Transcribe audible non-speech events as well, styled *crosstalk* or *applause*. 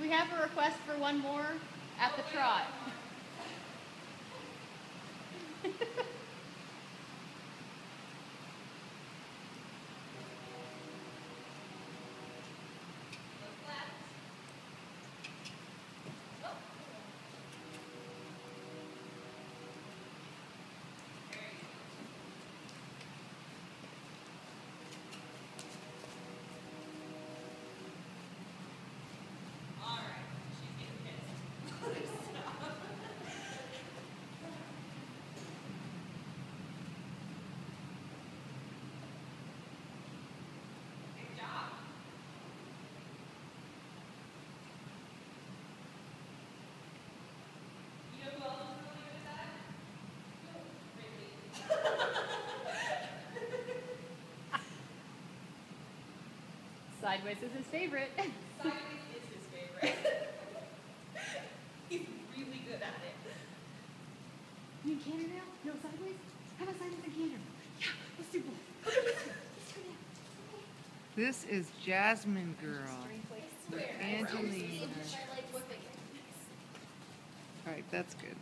We have a request for one more at the trot. Sideways is his favorite. *laughs* Sideways is his favorite. *laughs* He's really good at it. You mean canter now? No, sideways? How about sideways and canter? Yeah, let's do both. Okay, let's go. Let's go now. This is Jasmine Girl. Angelina. All right, that's good.